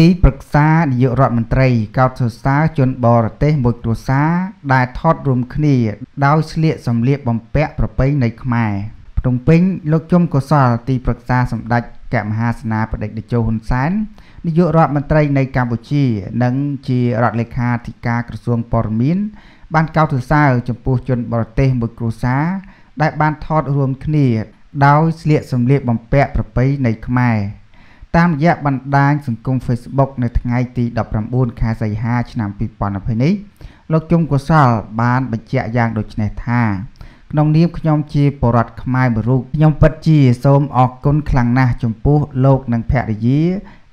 ទីប្រឹក្សានាយករដ្ឋមន្ត្រីកោតសរសើរជនបរទេសមួយគ្រួសារដែលថតរួមគ្នា ដោយស្លៀកសម្លៀកបំពាក់ប្រពៃណីខ្មែរភ្នំពេញលោកជុំកុសលទីប្រឹក្សាសម្ដេចកមហាសេនាបតីតេជោហ៊ុនសែននាយករដ្ឋមន្ត្រីនៃកម្ពុជា និងជារដ្ឋលេខាធិការក្រសួងព័ត៌មាន បានកោតសរសើរចំពោះជនបរទេសមួយគ្រួសារដែលបានថតរួមគ្នា ដោយស្លៀកសម្លៀកបំពាក់ប្រពៃណីខ្មែរ តាមរយៈបណ្ដាញសង្គម Facebook នៅថ្ងៃទី19ខែសីហាឆ្នាំ2020នេះលោកជុំកុសលបានបញ្ជាក់យ៉ាងដូចនេះថាក្នុងនាមខ្ញុំជាបរដ្ឋខ្មែរមួយរូបខ្ញុំពិតជាសូមអរគុណខ្លាំងណាស់ចំពោះលោកនិងភរិយា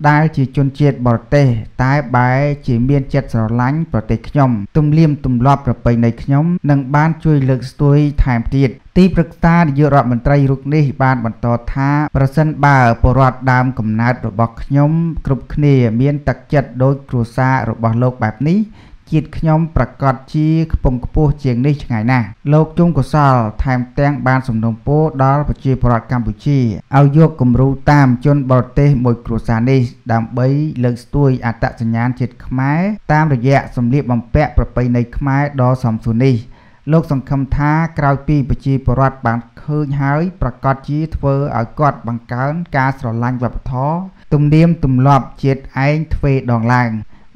ដែលជាជនជាតិបរទេសតែបែរជាមានចិត្តស្រឡាញ់ប្រទេសខ្ញុំ ទំលៀមទម្លាប់ប្រពៃណីខ្ញុំ និងបានជួយលើកស្ទួយថែមទៀត ទីប្រឹក្សានាយករដ្ឋមន្ត្រីរូបនេះបានបន្តថាប្រសិនបើពលរដ្ឋដើមកំណើតរបស់ខ្ញុំគ្រប់គ្នាមានទឹកចិត្តដូចគ្រួសាររបស់លោកបែបនេះជាតិខ្ញុំប្រកាសជាខ្ពង់ខ្ពស់ជាងនេះឆ្ងាយណាស់លោកជុំកុសល ថែមទាំងបានសំណូមពរដល់ប្រជាពលរដ្ឋកម្ពុជាឲ្យយកគំរូតាមជនបរទេសមួយគ្រួសារនេះ ដើម្បីលើកស្ទួយអត្តសញ្ញាណជាតិខ្មែរតាមរយៈសម្លៀកបំពាក់ប្រពៃណីខ្មែរដ៏សមសួននេះ លោកសង្ឃឹមថាក្រោយពីប្រជាពលរដ្ឋបានឃើញហើយប្រកាសជាធ្វើឲ្យគាត់បង្កើនការស្រឡាញ់វប្បធម៌ទំនៀមទម្លាប់ជាតិឯងទ្វេដងឡើង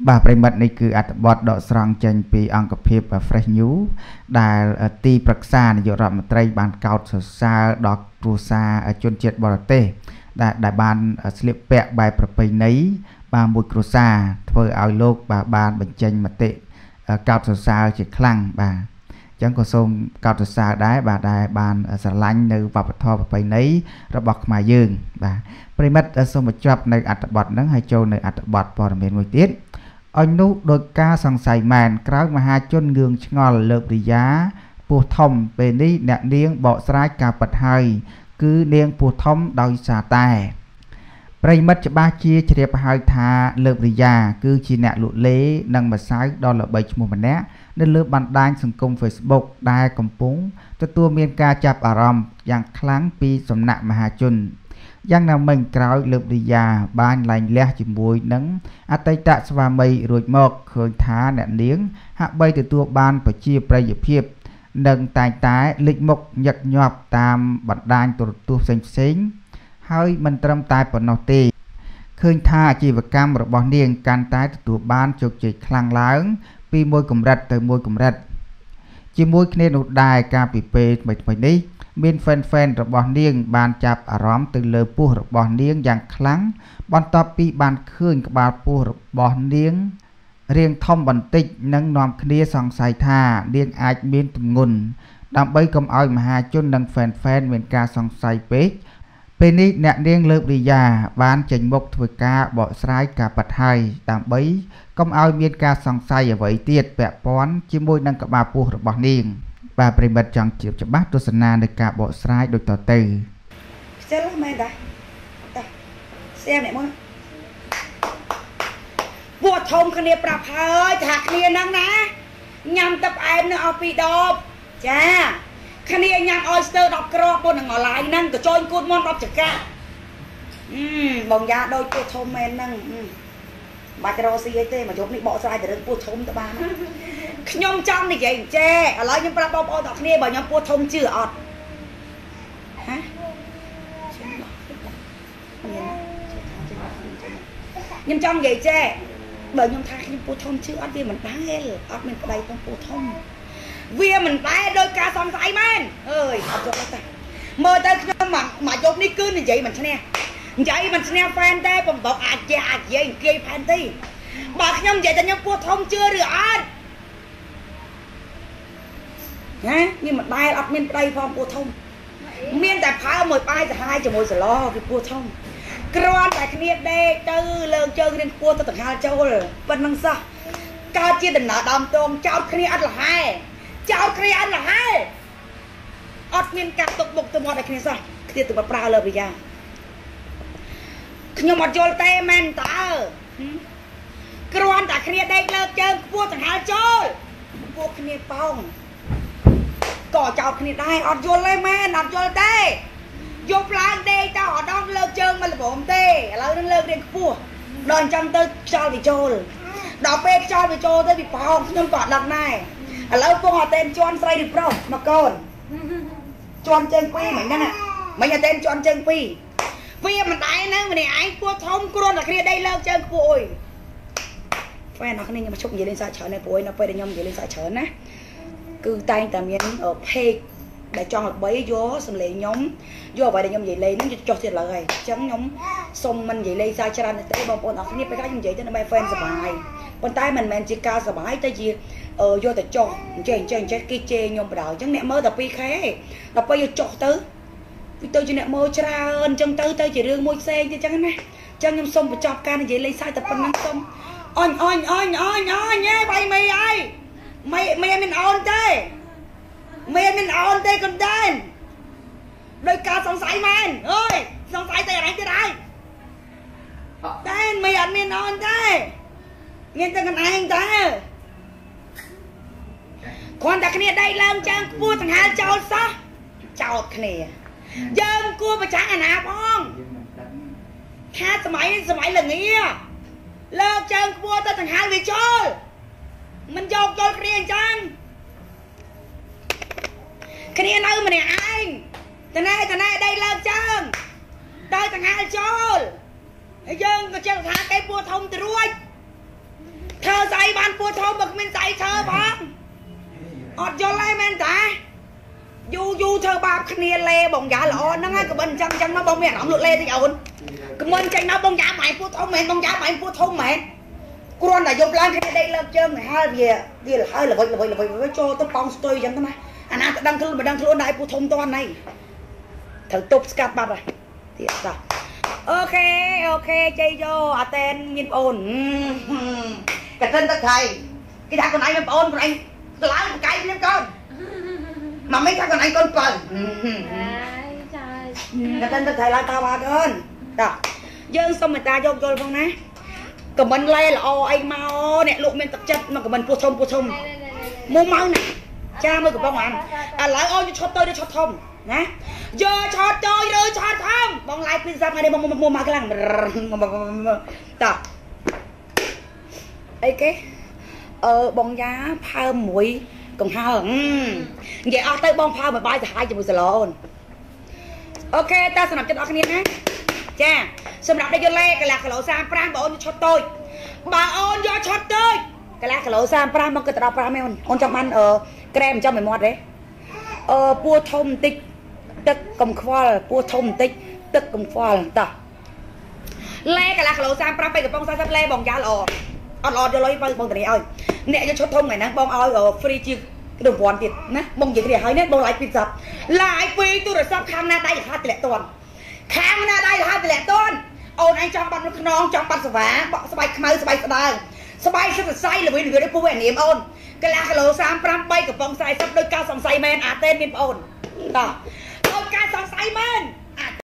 បាទប្រិមិត្តនេះគឺអត្ថបទដកស្រង់ចេញពីអង្គភាព Fresh New ដែលទីប្រឹក្សានាយករដ្ឋមន្ត្រី បានកោតសរសើរដល់គ្រួសារជនជាតិបរទេសដែលដែលបានស្លៀកពាក់បែបប្រពៃណីបាទមួយគ្រួសារធ្វើឲ្យលោកបាទបានបញ្ចេញមតិកោតសរសើរជាខ្លាំងបាទ ចឹងក៏សូមកោតសរសើរដែរបាទដែលបានស្រឡាញ់នៅវប្បធម៌ប្រពៃណីរបស់ខ្មែរយើង បាទប្រិមិត្តសូមបញ្ចប់នៅអត្ថបទហ្នឹងហើយចូលនៅអត្ថបទព័ត៌មានមួយទៀតអញនោះដោយការសង្ស័យមែនក្រៅមហាជនងឿងឆ្ងល់លើបរិយាពោះធំពេលនេះអ្នកនាងបកស្រាយការប៉ັດហើយគឺនាងពោះធំដោយសារតែ ប្រិមិត្តច្បាស់ជាជ្រាបហើយថាលើបរិយា គឺជាអ្នកលក់លេនិងម្សៅដ៏ល្បីឈ្មោះម្នាក់នៅលើបណ្ដាញសង្គម Facebook ដែលកំពុងទទួលមានការចាប់អារម្មណ៍យ៉ាងខ្លាំងពីសំណាក់មហាជនយ៉ាងណាមិញក្រោយលើបរិយា បានលែងលះជាមួយនឹងអតីតស្វាមីរួចមកឃើញថាអ្នកនាង ហាក់បីទទួលបានប្រជាប្រិយភាពនិងតែងតែលេចមុខញឹកញាប់តាមបណ្ដាញទូរទស្សន៍ផ្សេងៗ ហើយមិនត្រឹមតែប៉ុណ្ណោះទេឃើញថាអាជីវកម្មរបស់នាងកាន់តែទទួលបានជោគជ័យខ្លាំងឡើង ពីមួយកម្រិតទៅមួយកម្រិត ជាមួយគ្នានោះដែរការពីពេលថ្មីៗនេះមាន fan fan របស់នាង បានចាប់អារម្មណ៍ទៅលើពោះរបស់នាងយ៉ាងខ្លាំងបន្ទាប់ពីបានឃើញក្បាលពោះរបស់នាងរាងធំបន្តិចនិងនាំគ្នាសង្ស័យថានាងអាចមានទម្ងន់ដើម្បីកុំឲ្យមហាជននិង fan fan មានការសង្ស័យពេក ពេលនេះអ្នកនាងលើករីយ៉ាបានចេញមុខធ្វើការបកស្រាយការប៉ັດហើយដើម្បីកុំឲ្យមានការសង្ស័យអ្វីទៀតពាក់ព័ន្ធជាមួយនឹងក្បាលពោះរបស់នាង។បាទប្រិមិត្តចង់ជៀបច្បាស់ទស្សនានៃការបកស្រាយដូចតទៅខ្ជិលមែនតាតាស្អាអ្នកមកពួកធំគ្នាប្រាប់ហើយថាគ្នាហ្នឹងណាញ៉ាំទឹកផ្អែមនឹងអស់ពីរដបចាគ្នាញ៉ាំអយស្ទើ10 គ្រាប់មុននឹងឡាយហ្នឹងកញ្ចោញគូតមុន10ចកាអឺបងយ៉ាដូចពួកធំមែនហ្នឹងបាច់រកស៊ីអីទេមកយប់នេះបកស្រាយទៅរឿងពោះធំទៅបានខ្ញុំចង់និយាយអញ្ចេឥឡូវខ្ញុំប្រាប់បងប្អូនទាំងគ្នាបើខ្ញុំពោះធំជឿអត់ហ៎ខ្ញុំចង់និយាយចេះបើខ្ញុំថាខ្ញុំពោះធំជឿអត់វាមិនដែលអត់មានប្តីផងពោះធំ វាមិនដែលដោយការសង្ស័យមែនអើយអត់យល់ទេមើលទៅខ្ញុំមកយប់នេះគឺនិយាយមិនឈ្នះនិយាយមិនឈ្នះហ្វេនទេបំបុកអាចចេះអាចនិយាយអង្គាយផែនទីបើខ្ញុំនិយាយតែខ្ញុំពោះធំជឿឬអត់ណានេះមិនដែលអត់មានប្តីផងពោះធំមានតែផើមួយបាយសាហាយជាមួយសឡពីពោះធំគ្រាន់តែគ្នាដេកទៅលើកជើងរៀងពោះទៅដង្ហាលចូលប៉ុណ្្នឹងសោះកើតជាដំណើរដើមតងចោតគ្នាអត់លហែ ចោលគ្នាអត់លហែអត់មានការຕົកបុកទៅមាត់ឲ្យគ្នាសោះគ្នាទៅប្រើលើប្រយ៉ាខ្ញុំអត់យល់ទេមែនតើគ្រាន់តែគ្នាដេកលើជើងខ្ពស់ដង្ហើចូលពួកគ្នាប៉ោងក៏ចោលគ្នាដែរអត់យល់ទេមែនអត់យល់ទេយប់ឡើងដេកតើអត់ដល់លើកជើងមកល្មមទេឥឡូវនឹងលើករៀងខ្ពស់ដល់អញ្ចឹងទៅខ្យល់វាចូលដល់ពេលខ្យល់វាចូលទៅវាប៉ោងខ្ញុំក៏អត់ដឹងដែរ ឥឡូវពងអត់តែជន់ស្រីឬប្រុសមកកូនជន់ជើងពីរមិនហ្នឹងមិនអត់តែជន់ជើងពីរវាមិនដែរនៅម្នាក់ឯងពោះធំគ្រាន់តែគ្នាដីលើកជើងខ្ពស់អុយហ្វែនអ្នកគ្នាខ្ញុំជប់និយាយលេងសាច់ច្រើននៅព្រោះនៅពេលដែលខ្ញុំនិយាយលេងសាច់ច្រើនណាគឺតែងតែមានផេកដែលចង់ល្បីយកសម្លេងខ្ញុំយកអ្វីដែលខ្ញុំនិយាយលេងហ្នឹងយកចុះទៀតឡើយហើយអញ្ចឹងខ្ញុំសុំមិននិយាយលេងសារច្រើនទេបងប្អូនអរគ្នាពេលខ្លះខ្ញុំនិយាយទៅដើម្បី fan សប្បាយ ប៉ុន្តែមិនមែនជាការសប្បាយតែជាយកទៅចុះអញ្ចឹងអញ្ចឹងអញ្ចឹងគេជេរខ្ញុំបដៅអញ្ចឹងអ្នកមើលតែ 2k ដល់ពេលយកចុះទៅវាទៅជាអ្នកមើលច្រើនអញ្ចឹងទៅទៅជារឿងមួយផ្សេងទៀតអញ្ចឹងណាអញ្ចឹងខ្ញុំសូមបញ្ចប់ការនិយាយលេងសើចតែប៉ុណ្្នឹងសូមអញអញអញអញអញហេបៃមីអីមីមីមិនអូនទេមានមិនអូនទេកុនដែនដោយការសង្ស័យមែនអើយសង្ស័យតែអីទៀតហើយតែមិនអត់មានអូនទេ មានតែកណ្ឯងតើគ្រាន់តែគ្នាដៃឡើងចាងខ្ពស់ដង្ហើចោលសោះចោលគ្នាយើងគួរប្រចាំអាណាផងថាសម័យសម័យល្ងាលើកជើងខ្ពស់ទៅដង្ហើវាចូលមិនយកចូលគ្នាអញ្ចឹងគ្នានៅម្នាក់ឯងតណែតណែដៃលើកជើងទៅដង្ហើចូលហើយយើងក៏ចេះថាគេពួរធំទៅរួច ធ្វើស្អីបានពួរធំបើគ្មានស្អីធ្វើផងអត់យល់ហើយមែនតាយូយូធ្វើបាបគ្នាលេបងយ៉ាល្អហ្នឹងហើយក៏មិនអញ្ចឹងអញ្ចឹងមកបងមានអារម្មណ៍លក់លេតិចអូនក៏មិនចេញមកបងយ៉ាម៉ៃពួរធំមែនបងយ៉ាម៉ៃពួរធំមែនគ្រាន់តែយប់ឡើងគ្នាដេកលើកជើងទៅហើយវាវាលហើយល្វិចល្វិចល្វិចចូលទៅប៉ោងស្ទុយអញ្ចឹងទៅណាអាណាទៅដឹងខ្លួនមិនដឹងខ្លួនដែរពូធំតន់ណៃត្រូវទប់ស្កាត់បាត់ហើយទៀតចាអូខេអូខេជ័យយោអាតែនមានប្អូន កតិនទឹកថៃគេថាខ្លួនឯងមានប្អូនខ្លួនឯងទៅឡើងបកាយមានកូនមកមិនថាខ្លួនឯងកូនបើកតិនទឹកថៃឡើងតបាកូនតាយើងសុំមេត្តាយកយល់ផងណាខមមិនឡែល្អអីមកអ្នកលក់មានទឹកចិត្តមកខមមិនពោះធំពោះធំមុំមកណាចាមើលកំប៉ុងអានឥឡូវអូនឈុតទៅទៅឈុតធំណាយកឆតចោយឬឆតធំបងឡាយពីសាប់ថ្ងៃនេះមកមកមកខ្លាំងតោះ អីគេអឺបងយ៉ាផើមួយកង្ហើនិយាយអស់ទៅបងផើមួយបាយសាហាយជាមួយសាឡូនអូខេតើសម្រាប់ចិត្តអស់គ្នាណាចាសម្រាប់ដែលយកលេខកន្លះគីឡូ35បងអូនឈុតតូចបើអូនយកឈុតតូចកន្លះគីឡូ35មកគិតដល់5មែនអូនចង់បានអឺក្រែមចំឲ្យមាត់ទេអឺពួរធំបន្តិចទឹកកំខ្វល់ពួរធំបន្តិចទឹកកំខ្វល់តោះលេកន្លះគីឡូ35បីកំប៉ុង40លេបងយ៉ាល្អ អត់ល្អយកលុយបើបងតានេះឲ្យអ្នកយកឈុតធំថ្ងៃហ្នឹងបងឲ្យ free ជារង្វាន់ទៀតណាបងនិយាយគ្នាហើយនេះបងឡាយពីសាប់ឡាយពីទូរស័ព្ទខាងណាដៃរហ័សតម្លាក់តន់ខាងណាដៃរហ័សតម្លាក់តន់អូនឯងចង់បាត់ក្នុងខ្នងចង់បាត់សវ៉ាបក់ស្បែកខ្មៅស្បែកស្ដើងស្បែកសិទ្ធិស័យល្វីល្វីនេះពូអានាមអូនកន្លះគីឡូ35 3កំប៉ុង40ដោយការសង្ស័យមែនអាតេនមានប្អូនតោះដោយការសង្ស័យមែន